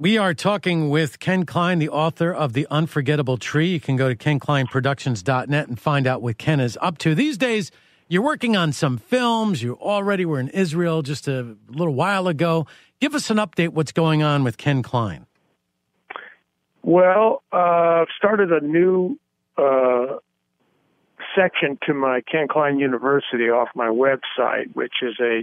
We are talking with Ken Klein, the author of The Unforgettable Tree. You can go to kenkleinproductions.net and find out what Ken is up to. These days, you're working on some films. You already were in Israel just a little while ago. Give us an update what's going on with Ken Klein. Well, uh, I've started a new uh, section to my Ken Klein University off my website, which is a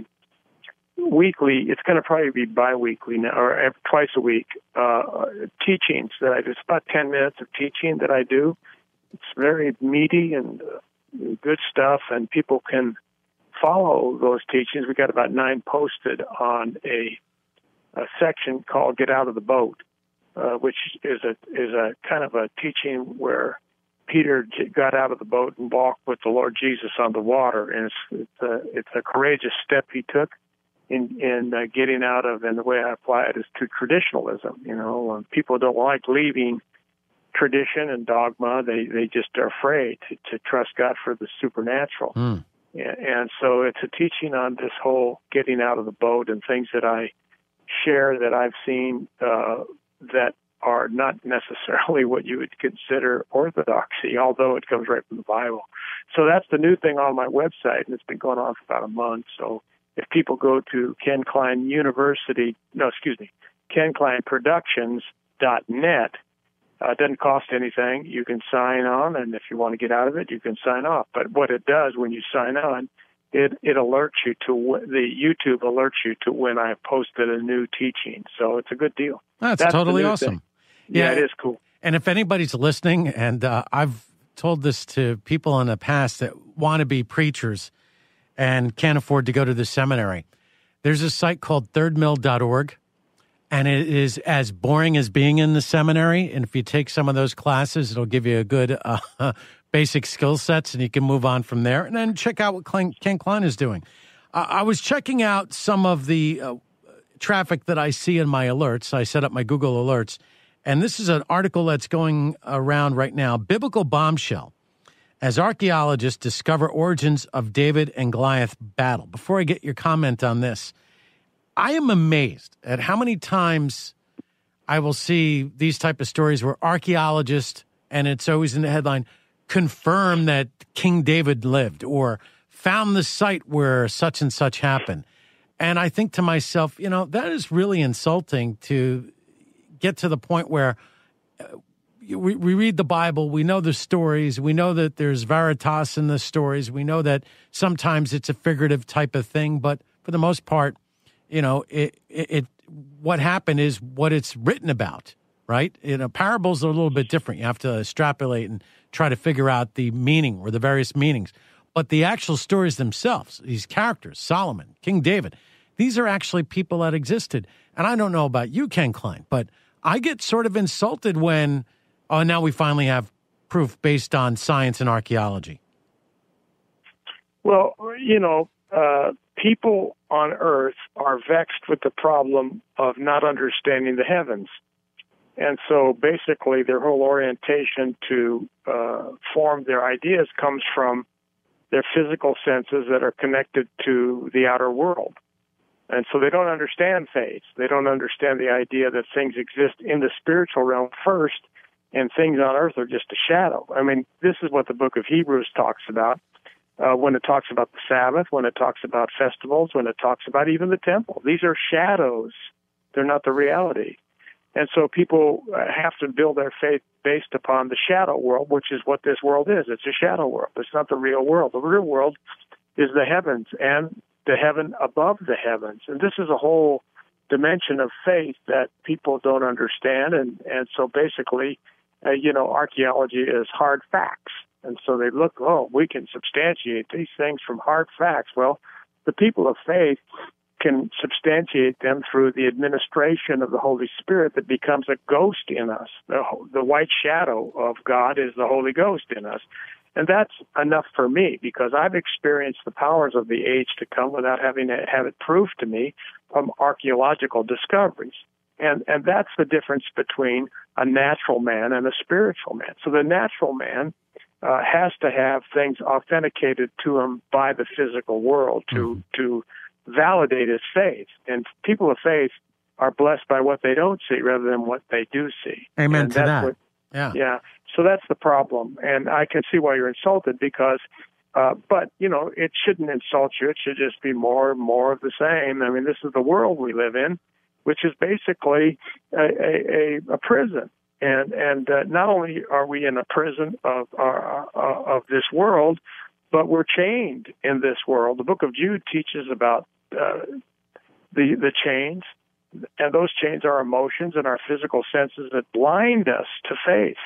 weekly. It's going to probably be biweekly now, or twice a week. Uh, teachings that I do. It's about ten minutes of teaching that I do. It's very meaty and uh, good stuff, and people can follow those teachings. We got about nine posted on a, a section called "Get Out of the Boat," uh, which is a is a kind of a teaching where Peter got out of the boat and walked with the Lord Jesus on the water, and it's it's a, it's a courageous step he took in in uh, getting out of. And the way I apply it is to traditionalism. You know, um, people don't like leaving tradition and dogma. They they just are afraid to, to trust God for the supernatural. Mm. And, and so it's a teaching on this whole getting out of the boat and things that I share that I've seen uh, that are not necessarily what you would consider orthodoxy, although it comes right from the Bible. So that's the new thing on my website, and it's been going on for about a month. So if people go to Ken Klein University, no, excuse me, KenKleinProductions.net, uh, it doesn't cost anything. You can sign on, and if you want to get out of it, you can sign off. But what it does when you sign on, it it alerts you to the YouTube alerts you to when I've posted a new teaching. So it's a good deal. That's, That's totally awesome. Yeah, yeah, it is cool. And if anybody's listening, and uh, I've told this to people in the past that want to be preachers and can't afford to go to the seminary, there's a site called thirdmill.org. And it is as boring as being in the seminary. And if you take some of those classes, it'll give you a good uh, basic skill sets and you can move on from there. And then check out what Ken Klein is doing. I was checking out some of the uh, traffic that I see in my alerts. I set up my Google alerts and this is an article that's going around right now Biblical Bombshell as archaeologists discover origins of David and Goliath battle. Before I get your comment on this, I am amazed at how many times I will see these type of stories where archaeologists, and it's always in the headline, confirm that King David lived or found the site where such and such happened. And I think to myself, you know, that is really insulting to get to the point where we, we read the Bible, we know the stories, we know that there's veritas in the stories, we know that sometimes it's a figurative type of thing, but for the most part, you know, it, it, it what happened is what it's written about, right? You know, parables are a little bit different. You have to extrapolate and try to figure out the meaning or the various meanings. But the actual stories themselves, these characters, Solomon, King David, these are actually people that existed. And I don't know about you, Ken Klein, but I get sort of insulted when, oh, now we finally have proof based on science and archaeology. Well, you know, uh, people on Earth are vexed with the problem of not understanding the heavens. And so basically, their whole orientation to uh, form their ideas comes from their physical senses that are connected to the outer world. And so they don't understand faith. They don't understand the idea that things exist in the spiritual realm first and things on earth are just a shadow. I mean, this is what the book of Hebrews talks about uh, when it talks about the Sabbath, when it talks about festivals, when it talks about even the temple. These are shadows. They're not the reality. And so people uh, have to build their faith based upon the shadow world, which is what this world is. It's a shadow world. It's not the real world. The real world is the heavens and the heaven above the heavens. And this is a whole dimension of faith that people don't understand. And, and so basically, uh, you know, archaeology is hard facts. And so they look, oh, we can substantiate these things from hard facts. Well, the people of faith can substantiate them through the administration of the Holy Spirit that becomes a ghost in us. The, the white shadow of God is the Holy Ghost in us. And that's enough for me because I've experienced the powers of the age to come without having to have it proved to me from archaeological discoveries. And, and that's the difference between a natural man and a spiritual man. So the natural man uh, has to have things authenticated to him by the physical world to, mm-hmm. to validate his faith. And people of faith are blessed by what they don't see rather than what they do see. Amen and to that. What, yeah. Yeah. So that's the problem. And I can see why you're insulted because, uh, but, you know, it shouldn't insult you. It should just be more and more of the same. I mean, this is the world we live in, which is basically a, a, a prison. And, and uh, not only are we in a prison of, uh, uh, of this world, but we're chained in this world. The book of Jude teaches about uh, the, the chains and those chains are emotions and our physical senses that blind us to faith.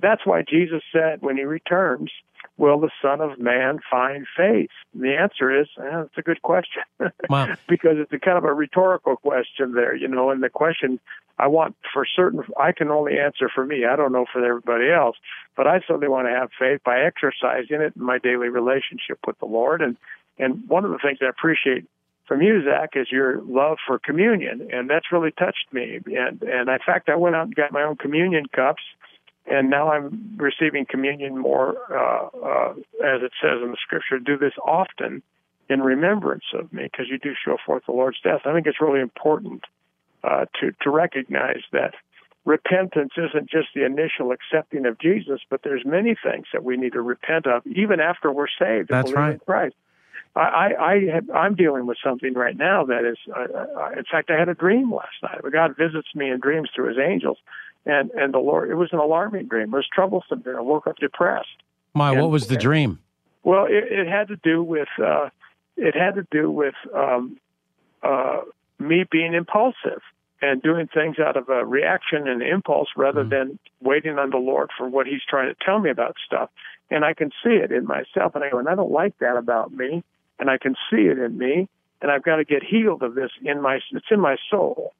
That's why Jesus said when he returns, will the Son of Man find faith? The answer is, eh, that's a good question. Wow. because it's a kind of a rhetorical question there, you know, and the question I want for certain, I can only answer for me. I don't know for everybody else, but I certainly want to have faith by exercising it in my daily relationship with the Lord. And, and one of the things I appreciate from you, Zach, is your love for communion, and that's really touched me. And and in fact, I went out and got my own communion cups, and now I'm receiving communion more, uh, uh, as it says in the Scripture. Do this often in remembrance of me, because you do show forth the Lord's death. I think it's really important uh, to to recognize that repentance isn't just the initial accepting of Jesus, but there's many things that we need to repent of even after we're saved. That's right. In Christ. I, I have, I'm dealing with something right now that is, uh, uh, in fact, I had a dream last night. God visits me in dreams through His angels, and and the Lord. It was an alarming dream. It was troublesome. I woke up depressed. My, And- what was the dream? Well, it, it had to do with uh, it had to do with um, uh, me being impulsive and doing things out of a reaction and impulse rather Mhm. than waiting on the Lord for what He's trying to tell me about stuff. And I can see it in myself, and I go, and I don't like that about me, and I can see it in me, and I've got to get healed of this in my it's in my soul,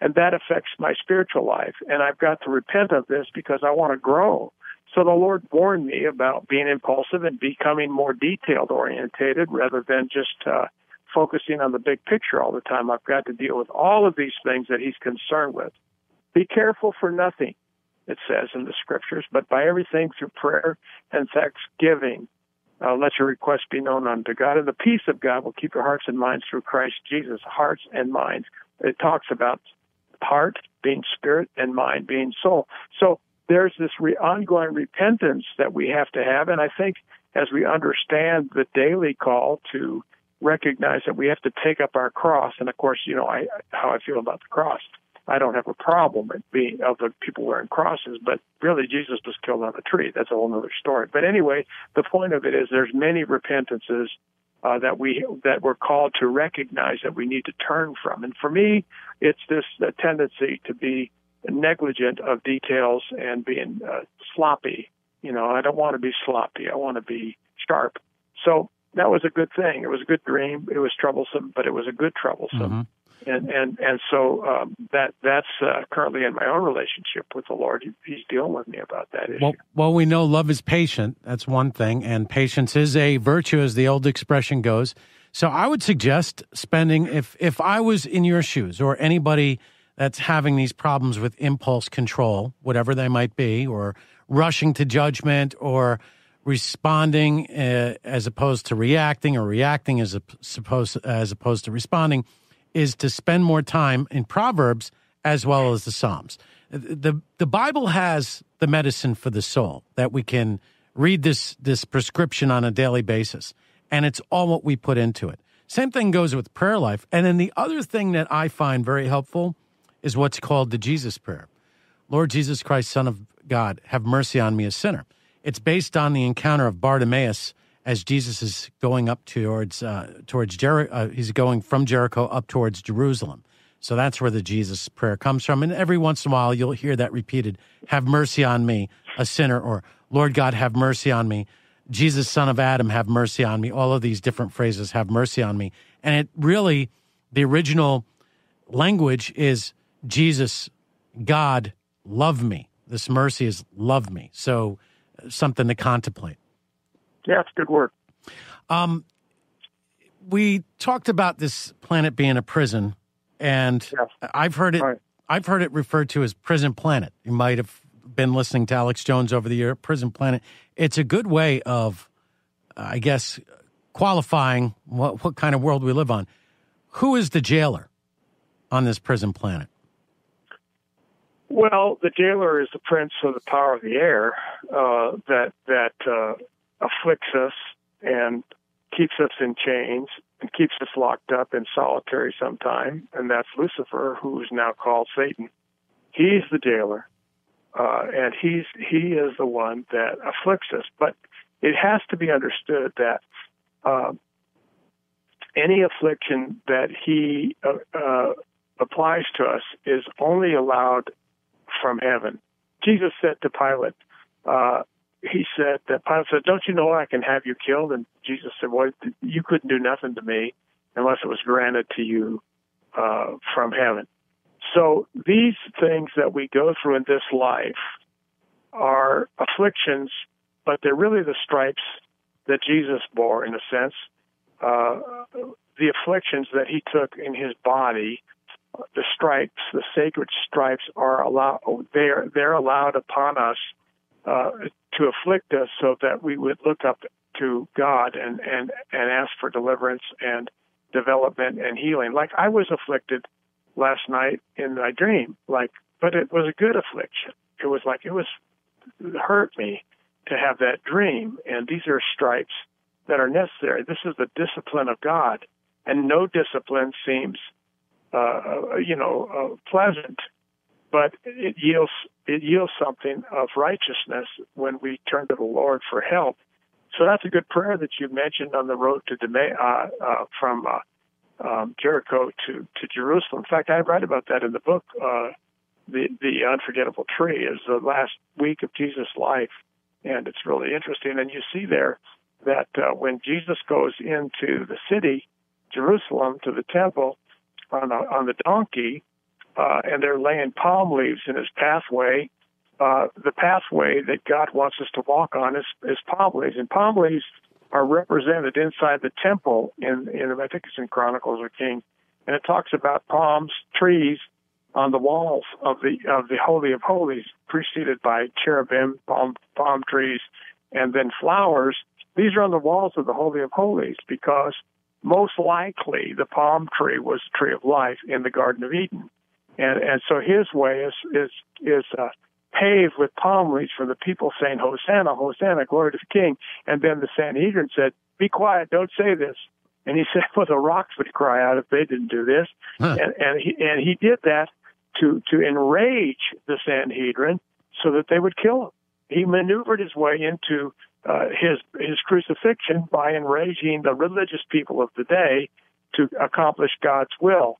and that affects my spiritual life, and I've got to repent of this because I want to grow. So the Lord warned me about being impulsive and becoming more detailed orientated rather than just uh, focusing on the big picture all the time. I've got to deal with all of these things that He's concerned with. Be careful for nothing, it says in the scriptures, but by everything through prayer and thanksgiving. Uh, let your requests be known unto God, and the peace of God will keep your hearts and minds through Christ Jesus. Hearts and minds. It talks about heart being spirit and mind being soul. So there's this re- ongoing repentance that we have to have, and I think as we understand the daily call to recognize that we have to take up our cross, and of course, you know I, how I feel about the cross. I don't have a problem with being of the people wearing crosses, but really Jesus was killed on a tree. That's a whole other story. But anyway, the point of it is there's many repentances uh, that we that we're called to recognize that we need to turn from. And for me, it's this uh, tendency to be negligent of details and being uh, sloppy. You know, I don't want to be sloppy. I want to be sharp. So that was a good thing. It was a good dream. It was troublesome, but it was a good troublesome. Mhm. And and and so um, that that's uh, currently in my own relationship with the Lord. He's dealing with me about that issue. Well, well, we know love is patient. That's one thing, and patience is a virtue, as the old expression goes. So, I would suggest spending if if I was in your shoes, or anybody that's having these problems with impulse control, whatever they might be, or rushing to judgment, or responding uh, as opposed to reacting, or reacting as a, supposed as opposed to responding, is to spend more time in Proverbs as well as the Psalms. The the Bible has the medicine for the soul that we can read this this prescription on a daily basis, and it's all what we put into it. Same thing goes with prayer life. And then the other thing that I find very helpful is what's called the Jesus prayer. Lord Jesus Christ, Son of God, have mercy on me, a sinner. It's based on the encounter of Bartimaeus as Jesus is going up towards uh, towards Jericho. Uh, he's going from Jericho up towards Jerusalem. So that's where the Jesus prayer comes from. And every once in a while, you'll hear that repeated: "Have mercy on me, a sinner," or "Lord God, have mercy on me." Jesus, Son of Adam, have mercy on me. All of these different phrases, "Have mercy on me," and it really, the original language is Jesus, God, love me. This mercy is love me. So something to contemplate. yeah, it's good work. Um, we talked about this planet being a prison, and Yes. I've heard it. Right. I've heard it referred to as prison planet. You might have been listening to Alex Jones over the year. Prison planet. It's a good way of, I guess, qualifying what what kind of world we live on. Who is the jailer? on this prison planet? Well, the jailer is the prince of the power of the air uh, that that uh, afflicts us and keeps us in chains and keeps us locked up in solitary sometime, and that's Lucifer, who's now called Satan. He's the jailer, uh, and he's he is the one that afflicts us. But it has to be understood that uh, any affliction that he uh, uh applies to us is only allowed from heaven. Jesus said to Pilate, uh, he said that Pilate said, "Don't you know I can have you killed?" And Jesus said, "Well, you couldn't do nothing to me unless it was granted to you uh, from heaven." So these things that we go through in this life are afflictions, but they're really the stripes that Jesus bore, in a sense. Uh, the afflictions that he took in his body the stripes, the sacred stripes, are allowed. They're they're allowed upon us uh, to afflict us, so that we would look up to God and and and ask for deliverance and development and healing. Like I was afflicted last night in my dream, like, but it was a good affliction. It was like it was it hurt me to have that dream, and these are stripes that are necessary. This is the discipline of God, and no discipline seems uh, you know, uh, pleasant, but it yields it yields something of righteousness when we turn to the Lord for help. So that's a good prayer that you mentioned on the road to Dema- uh, uh, from uh, um, Jericho to to Jerusalem. In fact, I write about that in the book. Uh, the the unforgettable tree is the last week of Jesus' life, and it's really interesting. And you see there that uh, when Jesus goes into the city, Jerusalem, to the temple, on a, on the donkey, uh, and they're laying palm leaves in his pathway. Uh, the pathway that God wants us to walk on is, is palm leaves, and palm leaves are represented inside the temple in, in I think it's in Chronicles or King, and it talks about palms, trees on the walls of the of the Holy of Holies, preceded by cherubim, palm palm trees, and then flowers. These are on the walls of the Holy of Holies because most likely the palm tree was the tree of life in the Garden of Eden. And, and so his way is, is, is, uh, paved with palm leaves for the people saying, Hosanna, Hosanna, glory to the King. And then the Sanhedrin said, be quiet, don't say this. And he said, well, the rocks would cry out if they didn't do this. Huh. And, and he, and he did that to, to enrage the Sanhedrin so that they would kill him. He maneuvered his way into uh, his his crucifixion by enraging the religious people of the day to accomplish God's will.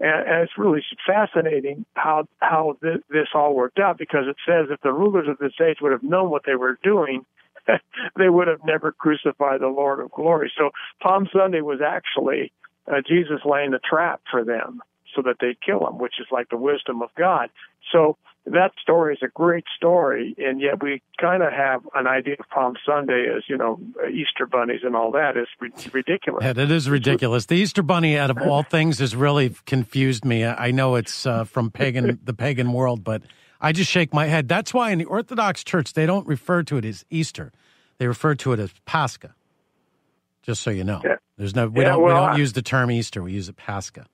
And, and it's really fascinating how how th- this all worked out because it says if the rulers of this age would have known what they were doing, they would have never crucified the Lord of glory. So Palm Sunday was actually uh, Jesus laying a trap for them so that they'd kill him, which is like the wisdom of God. So that story is a great story, and yet we kind of have an idea of Palm Sunday as you know Easter bunnies and all that is ridiculous. Yeah, it is ridiculous. The Easter bunny, out of all things, has really confused me. I know it's uh, from pagan the pagan world, but I just shake my head. That's why in the Orthodox Church they don't refer to it as Easter; they refer to it as Pascha. Just so you know, yeah. there's no we yeah, don't well, we don't I, use the term Easter; we use it Pascha.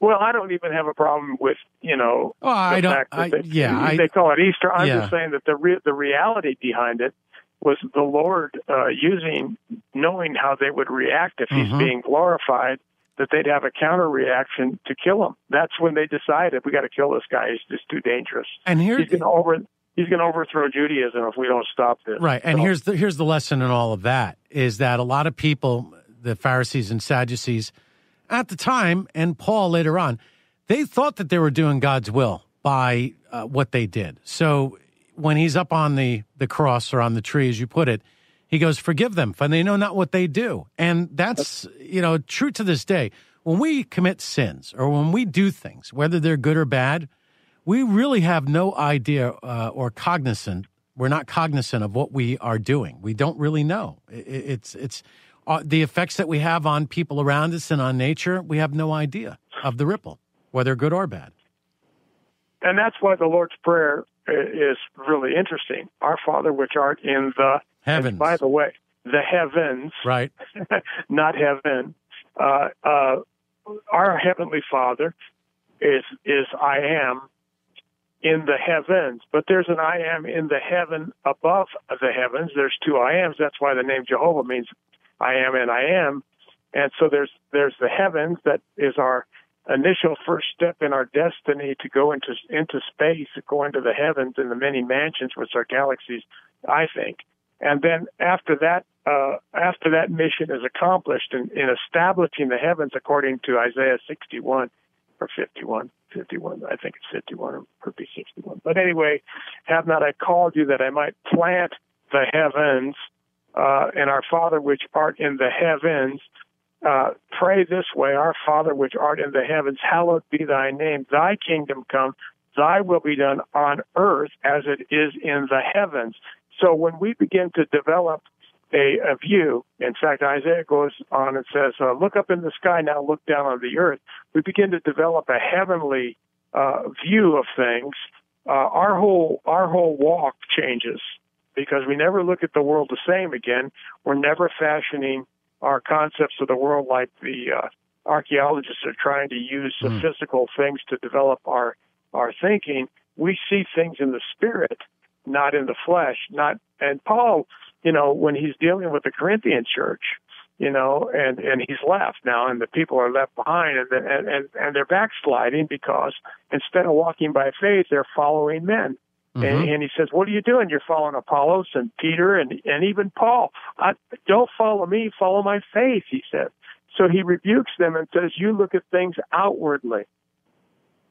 Well, I don't even have a problem with you know oh, I don't, I, they, yeah, they I, call it Easter. I'm yeah. just saying that the re- the reality behind it was the Lord uh, using knowing how they would react if mm-hmm. He's being glorified, that they'd have a counter reaction to kill him. That's when they decided we got to kill this guy. He's just too dangerous. And here he's going to over he's going to overthrow Judaism if we don't stop this. Right. And so, here's the here's the lesson in all of that is that a lot of people, the Pharisees and Sadducees at the time, and Paul later on, they thought that they were doing God's will by uh, what they did. So when he's up on the, the cross or on the tree, as you put it, he goes, Forgive them, for they know not what they do. And that's, you know, true to this day. When we commit sins or when we do things, whether they're good or bad, we really have no idea uh, or cognizant. We're not cognizant of what we are doing. We don't really know. It's, it's, uh, the effects that we have on people around us and on nature, we have no idea of the ripple, whether good or bad. And that's why the Lord's Prayer is really interesting. Our Father, which art in the heavens. by the way, the heavens, right? not heaven. Uh, uh, our Heavenly Father, is is I am in the heavens, but there's an I am in the heaven above the heavens. There's two I ams. That's why the name Jehovah means I am and I am. And so there's there's the heavens that is our initial first step in our destiny to go into into space, go into the heavens and the many mansions which are galaxies, I think. And then after that, uh, after that mission is accomplished in, in establishing the heavens according to Isaiah 61 or 51, 51, I think it's 51 or could be 61. But anyway, have not I called you that I might plant the heavens, uh, and our Father which art in the heavens, uh, pray this way, Our Father which art in the heavens, hallowed be thy name, thy kingdom come, thy will be done on earth as it is in the heavens. So when we begin to develop a, a view, in fact, Isaiah goes on and says, uh, look up in the sky, now look down on the earth. We begin to develop a heavenly uh, view of things. Uh, our whole our whole walk changes because we never look at the world the same again. We're never fashioning our concepts of the world like the uh, archaeologists are trying to use the mm. physical things to develop our our thinking. We see things in the spirit, not in the flesh. Not and Paul, you know, when he's dealing with the Corinthian church, you know, and and he's left now, and the people are left behind, and and and, and they're backsliding because instead of walking by faith, they're following men. Mm-hmm. And, and, he says, "What are you doing? You're following Apollos and Peter and and even Paul. I, don't follow me, follow my faith." He said. So he rebukes them and says, "You look at things outwardly."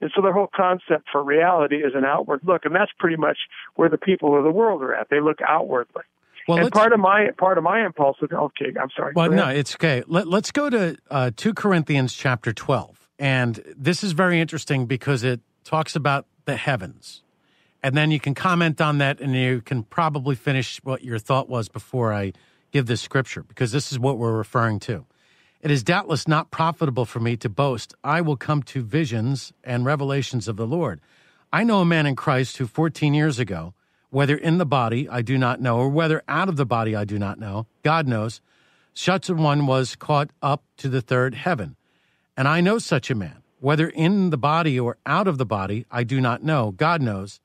And so their whole concept for reality is an outward look, and that's pretty much where the people of the world are at. They look outwardly. Well, and part of my part of my impulse is okay. I'm sorry. Well, no, it's okay. Let, us go to uh, two Corinthians chapter twelve, and this is very interesting because it talks about the heavens and then you can comment on that and you can probably finish what your thought was before I give this scripture because this is what we're referring to. It is doubtless not profitable for me to boast. I will come to visions and revelations of the Lord. I know a man in Christ who 14 years ago, whether in the body I do not know, or whether out of the body I do not know, God knows, such a one was caught up to the third heaven. And I know such a man, whether in the body or out of the body I do not know, God knows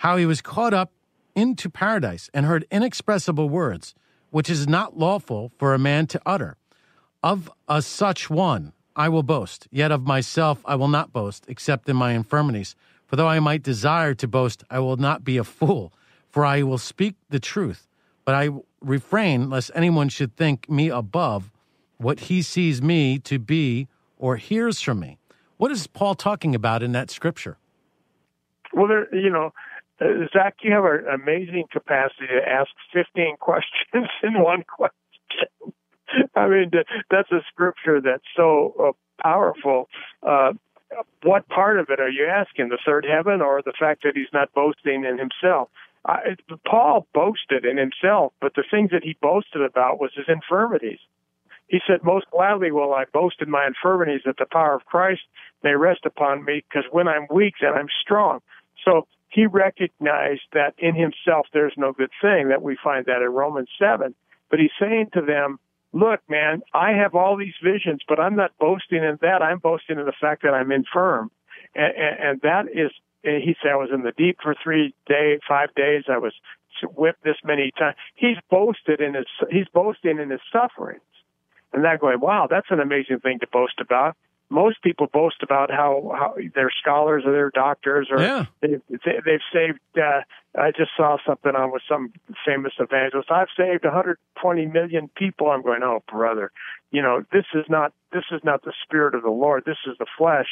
how he was caught up into paradise and heard inexpressible words, which is not lawful for a man to utter. Of a such one I will boast, yet of myself I will not boast, except in my infirmities. For though I might desire to boast, I will not be a fool, for I will speak the truth. But I refrain lest anyone should think me above what he sees me to be or hears from me. What is Paul talking about in that scripture? Well, there, you know, Zach, you have an amazing capacity to ask 15 questions in one question. I mean, that's a scripture that's so uh, powerful. Uh, what part of it are you asking? The third heaven or the fact that he's not boasting in himself? I, Paul boasted in himself, but the things that he boasted about was his infirmities. He said, Most gladly will I boast in my infirmities that the power of Christ may rest upon me, because when I'm weak, then I'm strong. So he recognized that in himself there's no good thing, that we find that in Romans 7. But he's saying to them, look, man, I have all these visions, but I'm not boasting in that. I'm boasting in the fact that I'm infirm. And, and, and that is, he said, I was in the deep for three days, five days. I was whipped this many times. He's boasted in his, he's boasting in his sufferings. And that going, wow, that's an amazing thing to boast about most people boast about how, how they're scholars or they're doctors or yeah. they've, they've saved. Uh, I just saw something on with some famous evangelist. I've saved 120 million people. I'm going, oh brother, you know this is not this is not the spirit of the Lord. This is the flesh.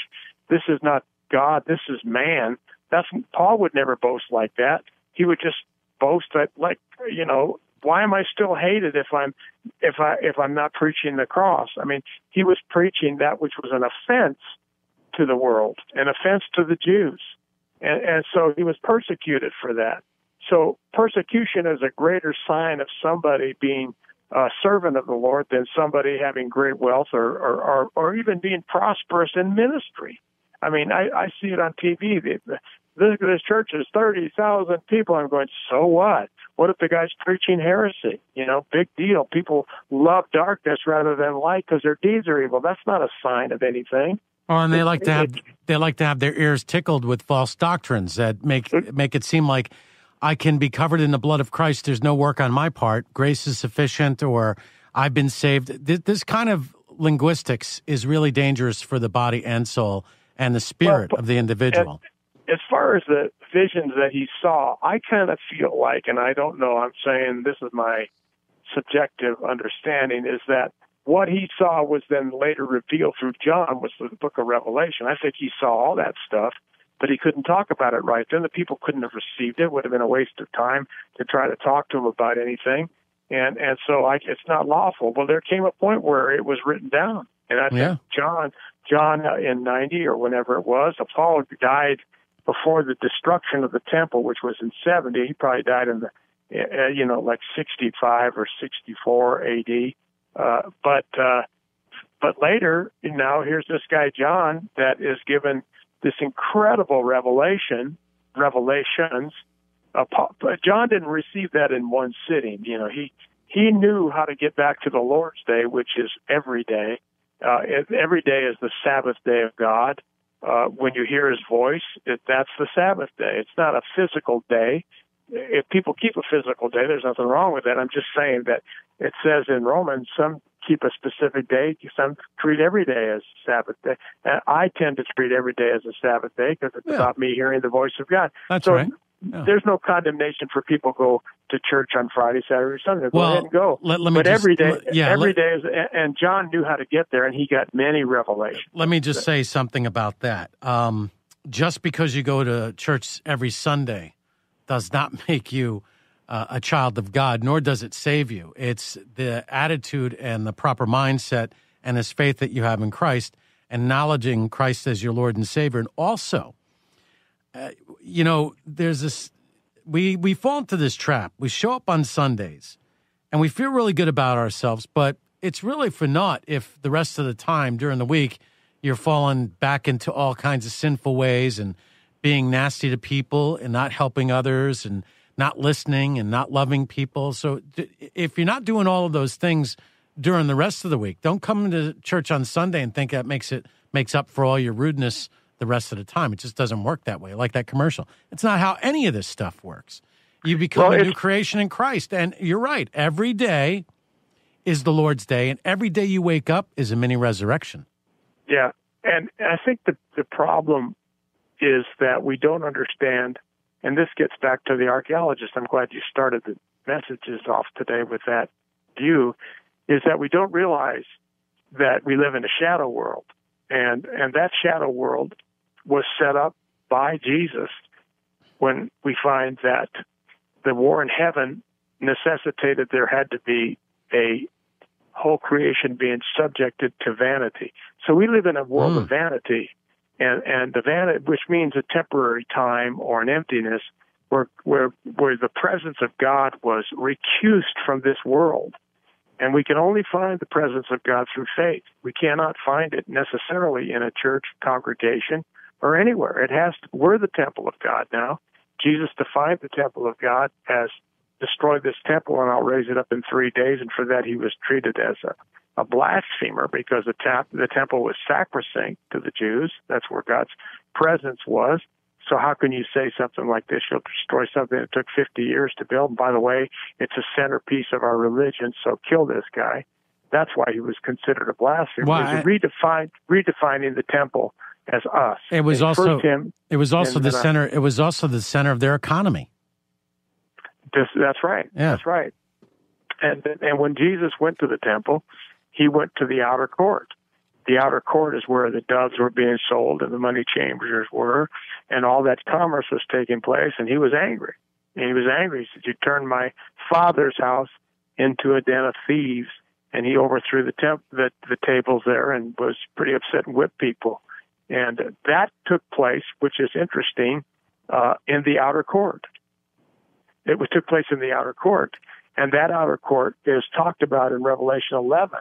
This is not God. This is man. That's Paul would never boast like that. He would just boast that like you know why am I still hated if I'm if I if I'm not preaching the cross? I mean, he was preaching that which was an offense to the world, an offense to the Jews, and, and so he was persecuted for that. So persecution is a greater sign of somebody being a servant of the Lord than somebody having great wealth or or, or, or even being prosperous in ministry. I mean, I, I see it on TV. The, this, this church is 30,000 people. I'm going, so what? What if the guy's preaching heresy? You know, big deal. People love darkness rather than light because their deeds are evil. That's not a sign of anything. Oh, and they like to have they like to have their ears tickled with false doctrines that make make it seem like I can be covered in the blood of Christ. There's no work on my part. Grace is sufficient, or I've been saved. This kind of linguistics is really dangerous for the body and soul and the spirit well, of the individual. As far as the visions that he saw, I kind of feel like, and I don't know, I'm saying this is my subjective understanding, is that what he saw was then later revealed through John was the book of Revelation. I think he saw all that stuff, but he couldn't talk about it right then. The people couldn't have received it. it would have been a waste of time to try to talk to him about anything. And and so I, it's not lawful. Well, there came a point where it was written down, and I think yeah. John John uh, in ninety or whenever it was, Paul died before the destruction of the temple, which was in seventy. He probably died in the uh, you know like sixty five or sixty four A.D. Uh, but uh, but later, now here's this guy John that is given this incredible revelation, revelations. Uh, John didn't receive that in one sitting. You know, he he knew how to get back to the Lord's day, which is every day. Uh, every day is the Sabbath day of God. Uh, when you hear His voice, it, that's the Sabbath day. It's not a physical day if people keep a physical day, there's nothing wrong with that. I'm just saying that it says in Romans, some keep a specific day, some treat every day as Sabbath day. And I tend to treat every day as a Sabbath day because it's yeah. about me hearing the voice of God. That's so right. Yeah. There's no condemnation for people go to church on Friday, Saturday, Sunday. Go well, ahead and go. Let, let me but just, every day, let, yeah, every let, day is, and John knew how to get there, and he got many revelations. Let me just say something about that. Um, just because you go to church every Sunday does not make you uh, a child of God, nor does it save you. It's the attitude and the proper mindset and this faith that you have in Christ, acknowledging Christ as your Lord and Savior. And also, you know, there's this, we, we fall into this trap. We show up on Sundays and we feel really good about ourselves, but it's really for naught if the rest of the time during the week you're falling back into all kinds of sinful ways and being nasty to people and not helping others and not listening and not loving people. So if you're not doing all of those things during the rest of the week, don't come to church on Sunday and think that makes it makes up for all your rudeness the rest of the time. It just doesn't work that way. Like that commercial. It's not how any of this stuff works. You become well, a new creation in Christ. And you're right. Every day is the Lord's day, and every day you wake up is a mini resurrection. Yeah. And I think the, the problem is that we don't understand, and this gets back to the archaeologist. I'm glad you started the messages off today with that view, is that we don't realize that we live in a shadow world. And, and that shadow world was set up by Jesus when we find that the war in heaven necessitated there had to be a whole creation being subjected to vanity. So we live in a world mm. of vanity and and the vanity, which means a temporary time or an emptiness, where where where the presence of God was recused from this world, and we can only find the presence of God through faith. We cannot find it necessarily in a church congregation or anywhere. It has to, we're the temple of God now. Jesus defined the temple of God as destroy this temple and I'll raise it up in three days, and for that he was treated as a a blasphemer because the, tap, the temple was sacrosanct to the Jews. That's where God's presence was. So how can you say something like this? You'll destroy something that took 50 years to build. And by the way, it's a centerpiece of our religion. So kill this guy. That's why he was considered a blasphemer. Well, redefined, redefining the temple as us. It was also it was also the center. It was also the center of their economy. This, that's right. Yeah. That's right. And and when Jesus went to the temple, he went to the outer court. The outer court is where the doves were being sold and the money changers were, and all that commerce was taking place. And he was angry. And he was angry. He said, "You turned my father's house into a den of thieves." And he overthrew the temp- the, the tables there and was pretty upset and whipped people. And that took place, which is interesting, uh, in the outer court. It was, took place in the outer court, and that outer court is talked about in Revelation 11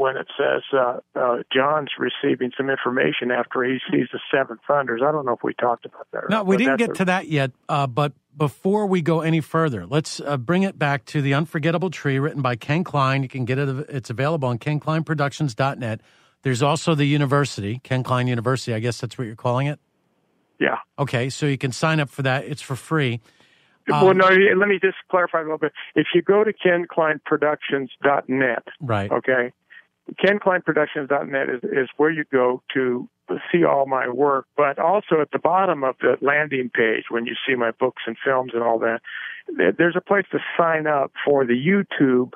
when it says uh, uh, John's receiving some information after he sees the seven thunders. I don't know if we talked about that. no, we didn't get a, to that yet. Uh, but before we go any further, let's uh, bring it back to the unforgettable tree, written by Ken Klein. You can get it; it's available on KenKleinProductions.net. There's also the university, Ken Klein University. I guess that's what you're calling it. Yeah. Okay, so you can sign up for that. It's for free. well, Um, no, let me just clarify a little bit. If you go to kenkleinproductions.net, Right. okay, kenkleinproductions.net is, is where you go to see all my work, but also at the bottom of the landing page, when you see my books and films and all that, there's a place to sign up for the YouTube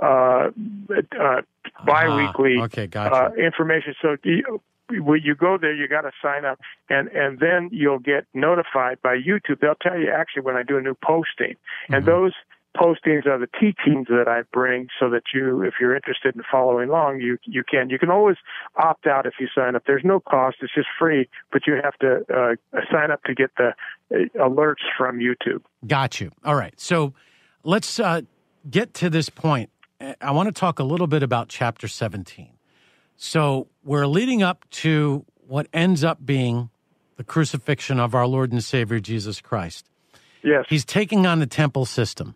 uh, uh, biweekly Ah, okay, gotcha. uh, information. So you, when you go there, you got to sign up, and and then you'll get notified by YouTube. They'll tell you actually when I do a new posting, and Mhm. those postings are the teachings that I bring, so that you, if you're interested in following along, you you can. You can always opt out if you sign up. There's no cost; it's just free, but you have to uh, sign up to get the uh, alerts from YouTube. Got you. All right. So let's uh, get to this point. I want to talk a little bit about chapter 17. So we're leading up to what ends up being the crucifixion of our Lord and Savior Jesus Christ. Yes. He's taking on the temple system.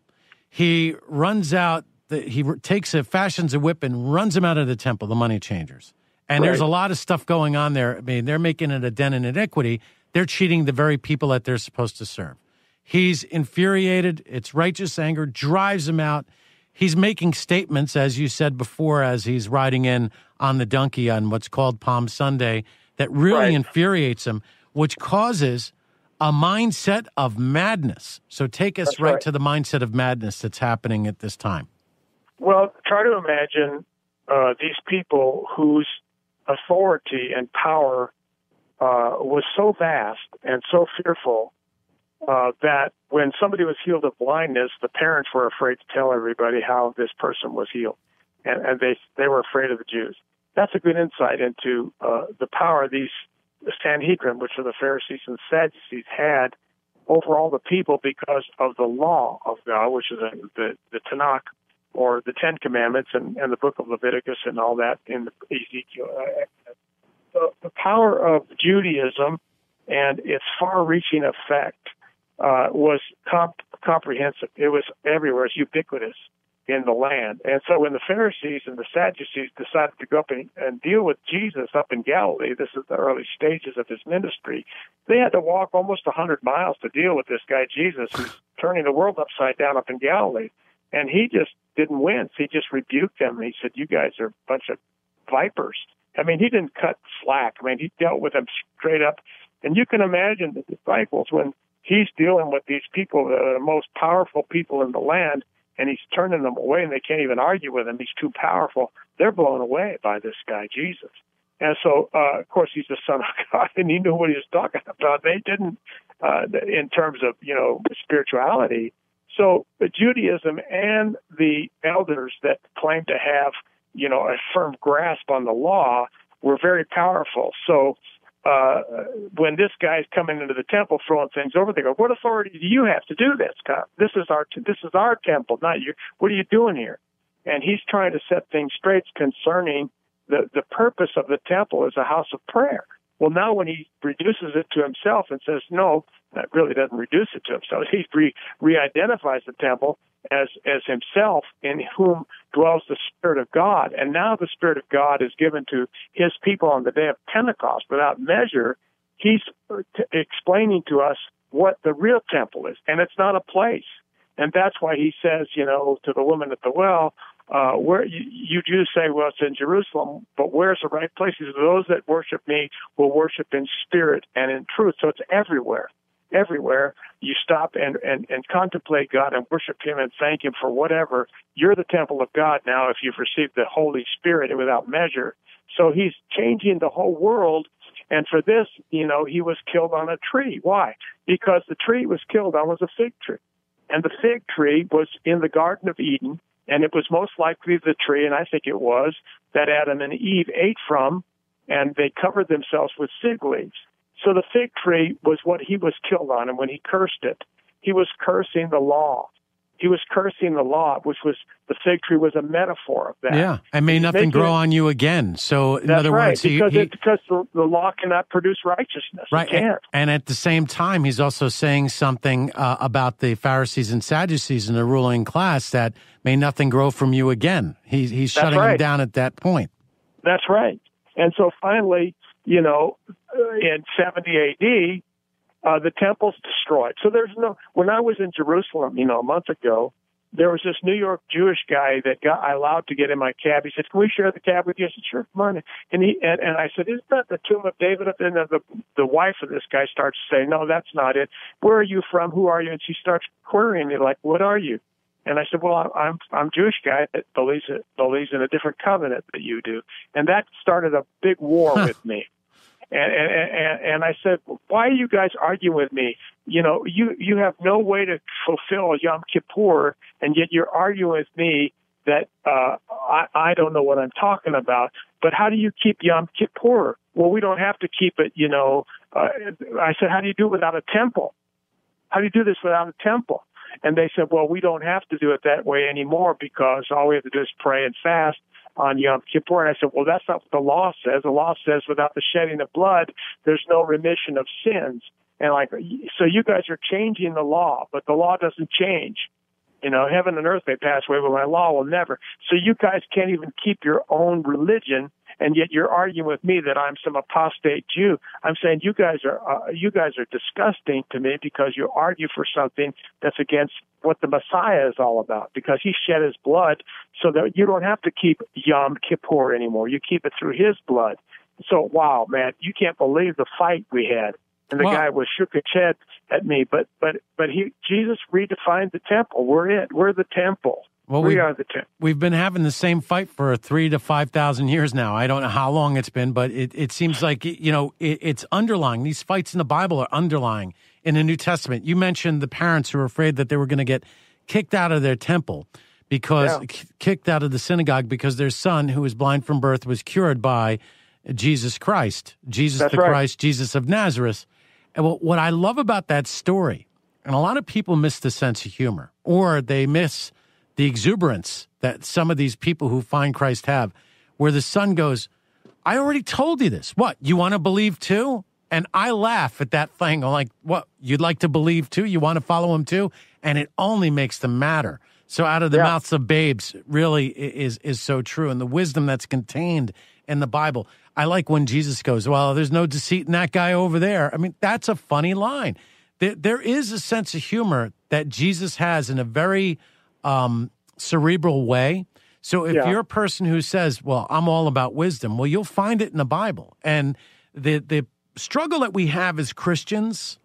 He runs out, the, he takes a, fashions a whip and runs him out of the temple, the money changers. And there's a lot of stuff going on there. I mean, they're making it a den in iniquity. They're cheating the very people that they're supposed to serve. He's infuriated. It's righteous anger, drives him out. He's making statements, as you said before, as he's riding in on the donkey on what's called Palm Sunday, that really Right. infuriates him, which causes a mindset of madness. So take us right, right. to the mindset of madness that's happening at this time. Well, try to imagine uh, these people whose authority and power uh, was so vast and so fearful uh, that when somebody was healed of blindness, the parents were afraid to tell everybody how this person was healed, and, and they they were afraid of the Jews. That's a good insight into uh, the power these Sanhedrin, which are the Pharisees and Sadducees, had over all the people because of the law of God, which is the the, Tanakh or the Ten Commandments and, and the Book of Leviticus and all that in the Ezekiel. Uh, The, the power of Judaism and its far-reaching effect uh, was comp- comprehensive. It was everywhere. It's ubiquitous in the land. And so when the Pharisees and the Sadducees decided to go up and, and deal with Jesus up in Galilee, this is the early stages of his ministry, they had to walk almost a 100 miles to deal with this guy Jesus who's turning the world upside down up in Galilee. And he just didn't wince. He just rebuked them. And he said, You guys are a bunch of vipers. I mean, he didn't cut slack. I mean, he dealt with them straight up. And you can imagine the disciples when he's dealing with these people, that are the most powerful people in the land, and he's turning them away and they can't even argue with him. He's too powerful. They're blown away by this guy, Jesus. And so, uh, of course, he's the Son of God, and he knew what he was talking about. They didn't, uh, in terms of you know spirituality. So, Judaism and the elders that claim to have you know a firm grasp on the law were very powerful. So, uh, when this guy's coming into the temple throwing things over, they go, "What authority do you have to do this? God? This is our this is our temple, not you. What are you doing here?" And he's trying to set things straight concerning the the purpose of the temple as a house of prayer. Well, now when he reduces it to himself and says, "No, that really doesn't reduce it to himself," he re re-identifies the temple as as himself, in whom dwells the Spirit of God. And now the Spirit of God is given to His people on the day of Pentecost without measure. He's t- explaining to us what the real temple is, and it's not a place. And that's why he says, you know, to the woman at the well, uh, where you, you say, well, it's in Jerusalem, but where's the right place? Those that worship me will worship in spirit and in truth. So it's everywhere. Everywhere you stop and, and, and contemplate God and worship Him and thank Him for whatever. You're the temple of God now if you've received the Holy Spirit without measure. So He's changing the whole world. And for this, you know, He was killed on a tree. Why? Because the tree was killed on was a fig tree. And the fig tree was in the Garden of Eden, and it was most likely the tree, and I think it was, that Adam and Eve ate from, and they covered themselves with fig leaves. So the fig tree was what he was killed on, and when he cursed it, he was cursing the law. He was cursing the law, which was the fig tree was a metaphor of that. Yeah, and may nothing grow it- on you again. So, in other right, words, he, because he- it, because the, the law cannot produce righteousness. right, can't. and at the same time, he's also saying something uh, about the Pharisees and Sadducees in the ruling class that may nothing grow from you again. He, he's shutting them right. down at that point. That's right. And so finally, you know, uh, in 70 AD, uh, the temple's destroyed. So there's no. When I was in Jerusalem, you know, a month ago, there was this New York Jewish guy that got I allowed to get in my cab. He said, "Can we share the cab with you?" I said, "Sure, come on." And he and, and I said, "Isn't that the tomb of David?" And then the the wife of this guy starts to say, "No, that's not it. Where are you from? Who are you?" And she starts querying me like, "What are you?" And I said, "Well, I'm I'm Jewish guy that believes believes in a different covenant that you do." And that started a big war with me. And, and, and I said, why are you guys arguing with me? You know, you, you have no way to fulfill Yom Kippur, and yet you're arguing with me that uh, I, I don't know what I'm talking about. But how do you keep Yom Kippur? Well, we don't have to keep it, you know. Uh, I said, how do you do it without a temple? How do you do this without a temple? And they said, well, we don't have to do it that way anymore because all we have to do is pray and fast on Yom Kippur. And I said, well, that's not what the law says. The law says without the shedding of blood, there's no remission of sins. And like, so you guys are changing the law, but the law doesn't change. You know, heaven and earth may pass away, but my law will never. So you guys can't even keep your own religion and yet you're arguing with me that I'm some apostate Jew. I'm saying you guys are uh, you guys are disgusting to me because you argue for something that's against what the Messiah is all about because he shed his blood so that you don't have to keep Yom Kippur anymore. You keep it through his blood. So wow, man, you can't believe the fight we had. And the guy was shook his head at me, but but but he Jesus redefined the temple. We're it. We're the temple. Well, we are the temple. We've been having the same fight for three to five thousand years now. I don't know how long it's been, but it, it seems like you know it, it's underlying. These fights in the Bible are underlying in the New Testament. You mentioned the parents who were afraid that they were going to get kicked out of their temple because yeah. kicked out of the synagogue because their son, who was blind from birth, was cured by Jesus Christ, Jesus That's the right. Christ, Jesus of Nazareth. And what I love about that story, and a lot of people miss the sense of humor, or they miss the exuberance that some of these people who find Christ have, where the son goes, I already told you this. What, you want to believe too? And I laugh at that thing. I'm like, what, you'd like to believe too? You want to follow him too? And it only makes them madder. So out of the yeah. mouths of babes really is is so true. And the wisdom that's contained in the Bible. I like when Jesus goes, Well, there's no deceit in that guy over there. I mean, that's a funny line. There, there is a sense of humor that Jesus has in a very um, cerebral way. So if yeah. you're a person who says, "Well, I'm all about wisdom," well, you'll find it in the Bible. And the the struggle that we have as Christians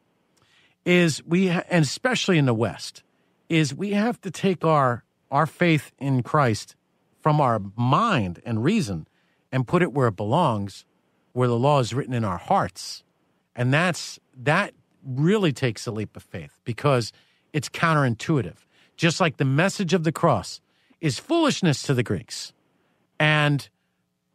is we, ha- and especially in the West, is we have to take our our faith in Christ from our mind and reason and put it where it belongs, where the law is written in our hearts, and that's that really takes a leap of faith because it's counterintuitive just like the message of the cross is foolishness to the Greeks and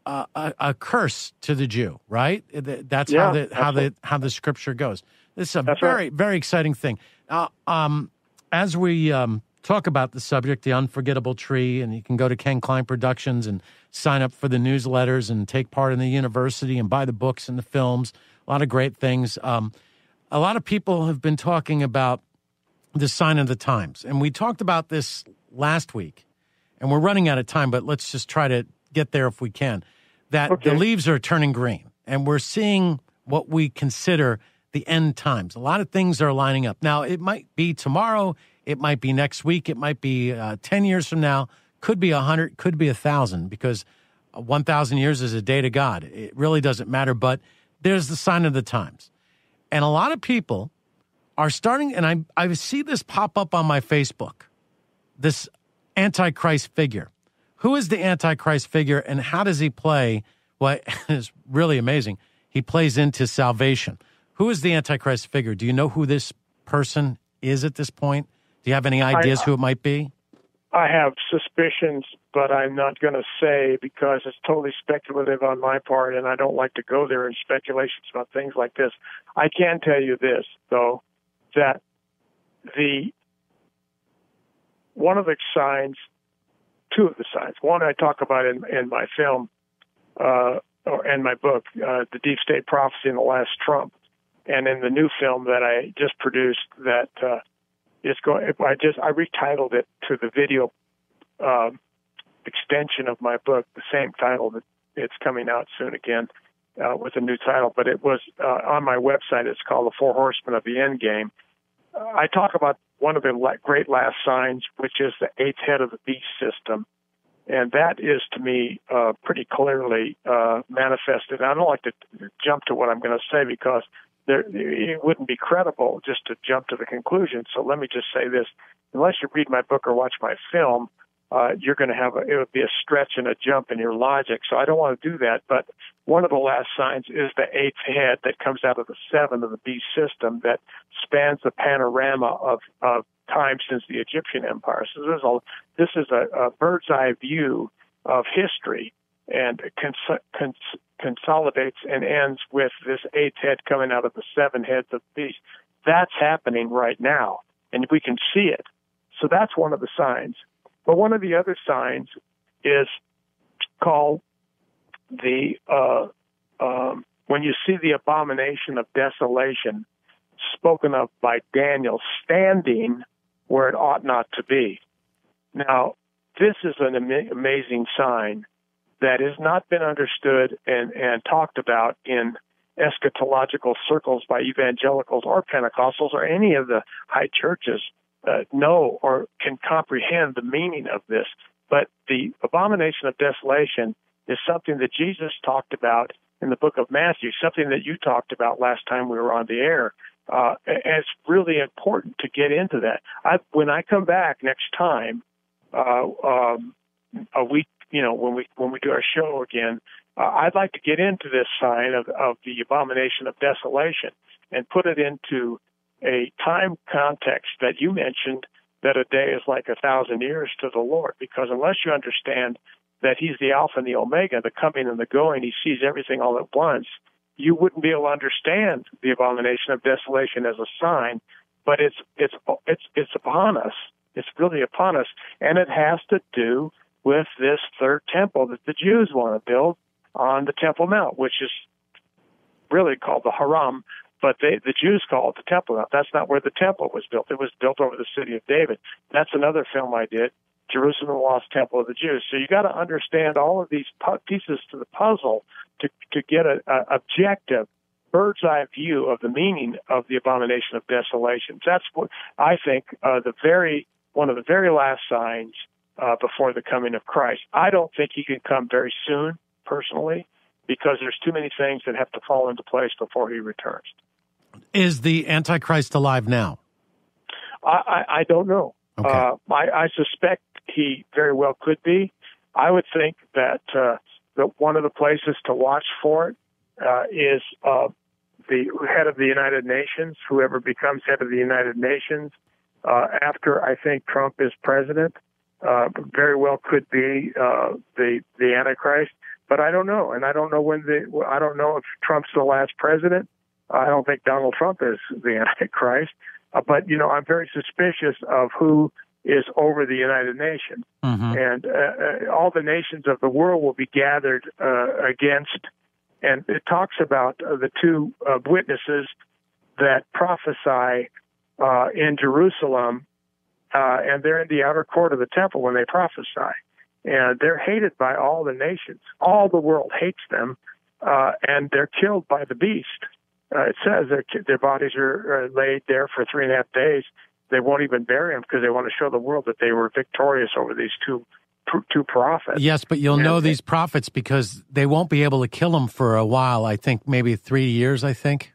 uh, a, a, curse to the Jew, right? That's yeah, how the how the how the scripture goes. This is a very right. very exciting thing. Uh, um, as we um, talk about the subject, the unforgettable tree, and you can go to Ken Klein Productions and sign up for the newsletters and take part in the university and buy the books and the films. A lot of great things. Um, a lot of people have been talking about the sign of the times. And we talked about this last week, and we're running out of time, but let's just try to get there if we can. That okay. the leaves are turning green, and we're seeing what we consider the end times. A lot of things are lining up. Now, it might be tomorrow, it might be next week, it might be uh, 10 years from now, could be 100, could be 1,000, because 1,000 years is a day to God. It really doesn't matter, but there's the sign of the times. And a lot of people are starting, and I, I see this pop up on my Facebook this Antichrist figure. Who is the Antichrist figure, and how does he play what is really amazing? He plays into salvation. Who is the Antichrist figure? Do you know who this person is at this point? Do you have any ideas I, who it might be? I have suspicions, but I'm not going to say because it's totally speculative on my part, and I don't like to go there in speculations about things like this. I can tell you this, though that the one of the signs, two of the signs. One I talk about in in my film, uh, or in my book, uh, the Deep State Prophecy and the Last Trump, and in the new film that I just produced that uh, is going. I just I retitled it to the video um, extension of my book, the same title, that it's coming out soon again uh, with a new title. But it was uh, on my website. It's called The Four Horsemen of the End Game. Uh, I talk about one of the great last signs, which is the eighth head of the beast system. And that is to me uh, pretty clearly uh, manifested. I don't like to jump to what I'm going to say because there, it wouldn't be credible just to jump to the conclusion. So let me just say this: unless you read my book or watch my film, uh, you're going to have a, it would be a stretch and a jump in your logic. So I don't want to do that. But one of the last signs is the eighth head that comes out of the seven of the B system that spans the panorama of, of time since the Egyptian empire. So this is a, this is a, a bird's eye view of history and cons- cons- consolidates and ends with this eighth head coming out of the seven heads of the beast. That's happening right now, and we can see it. So that's one of the signs. But one of the other signs is called the uh, um, when you see the abomination of desolation spoken of by Daniel standing where it ought not to be. Now, this is an am- amazing sign that has not been understood and, and talked about in eschatological circles by evangelicals or Pentecostals or any of the high churches uh, know or can comprehend the meaning of this. But the abomination of desolation is something that Jesus talked about in the book of Matthew, something that you talked about last time we were on the air. Uh, and it's really important to get into that. I, when I come back next time, uh, um, a week, you know, when we when we do our show again, uh, I'd like to get into this sign of, of the abomination of desolation and put it into a time context that you mentioned that a day is like a thousand years to the Lord, because unless you understand that He's the Alpha and the Omega, the coming and the going, He sees everything all at once, you wouldn't be able to understand the abomination of desolation as a sign. But it's it's it's it's upon us. It's really upon us, and it has to do with this third temple that the Jews want to build on the Temple Mount, which is really called the Haram, but they, the Jews call it the temple. Now, that's not where the temple was built. It was built over the city of David. That's another film I did, Jerusalem, Lost Temple of the Jews. So you got to understand all of these pieces to the puzzle to to get an objective bird's eye view of the meaning of the abomination of desolation. That's what I think uh, the very one of the very last signs uh, before the coming of Christ. I don't think he can come very soon, personally, because there's too many things that have to fall into place before he returns. Is the Antichrist alive now? I, I, I don't know. Okay. Uh, I, I suspect he very well could be. I would think that uh, that one of the places to watch for it uh, is uh, the head of the United Nations, whoever becomes head of the United Nations uh, after I think Trump is president. Uh, very well could be uh, the the Antichrist, but I don't know, and I don't know when the I don't know if Trump's the last president. I don't think Donald Trump is the Antichrist, uh, but you know I'm very suspicious of who is over the United Nations, mm-hmm. and uh, uh, all the nations of the world will be gathered uh, against. And it talks about uh, the two uh, witnesses that prophesy in Jerusalem, and they're in the outer court of the temple when they prophesy, and they're hated by all the nations. All the world hates them, and they're killed by the beast uh, it says their their bodies are, laid there for three and a half days. They won't even bury them because they want to show the world that they were victorious over these two two prophets. Yes, but you'll and know they, these prophets because they won't be able to kill them for a while. I think maybe three years. I think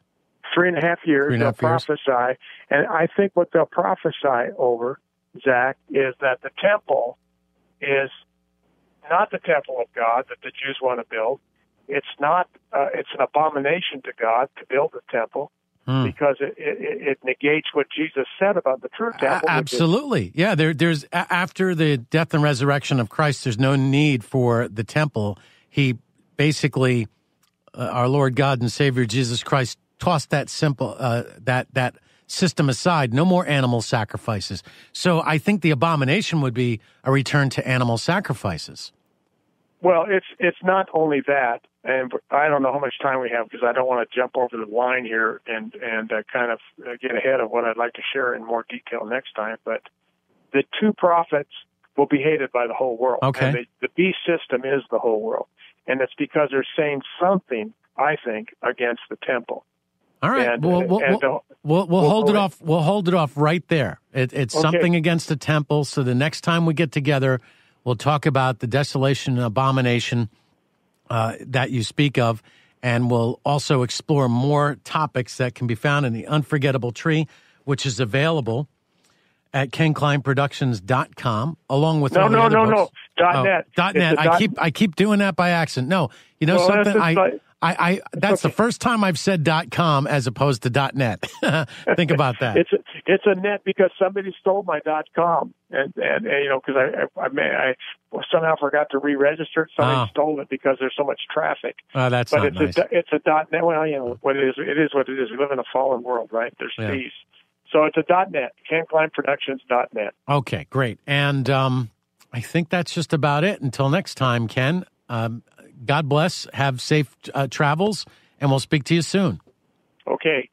three and a half years. they'll prophesy, and I think what they'll prophesy over, Zach, is that the temple is not the temple of God that the Jews want to build. It's not. Uh, it's an abomination to God to build a temple hmm. because it, it, it, negates what Jesus said about the true temple. Uh, absolutely, is, yeah. There, there's after the death and resurrection of Christ, there's no need for the temple. He basically, uh, our Lord God and Savior Jesus Christ, tossed that simple uh, that that system aside. No more animal sacrifices. So I think the abomination would be a return to animal sacrifices. Well, it's it's not only that, and I don't know how much time we have because I don't want to jump over the line here and and uh, kind of uh, get ahead of what I'd like to share in more detail next time. But the two prophets will be hated by the whole world. Okay. And the, the beast system is the whole world. and it's because they're saying something. I think against the temple. All right. And- we'll, we'll, and we'll, we'll we'll hold it off. We'll hold it off right there. It, it's Okay. something against the temple. So the next time we get together, we'll talk about the desolation and abomination uh, that you speak of. And we'll also explore more topics that can be found in the Unforgettable Tree, which is available at kenkleinproductions.com, along with No, no, no, no. books. Dot Oh, net. Dot net. I dot- keep I keep doing that by accident. No, you know Well, something. I, like- I, I, that's the first time I've said dot com as opposed to dot net. Think about that. It's a, it's a net because somebody stole my dot com, and and, and you know because I I, I, I somehow forgot to re-register it. Somebody Ah. stole it because there's so much traffic. oh, that's but it's nice. a it's a dot net. Well, you know what it is. It is what it is. We live in a fallen world, right? There's Yeah. So it's a dot net. Ken Klein Productions dot net. Okay, great. And um, I think that's just about it. Until next time, Ken. Um, God bless. Have safe uh, travels, and we'll speak to you soon. Okay.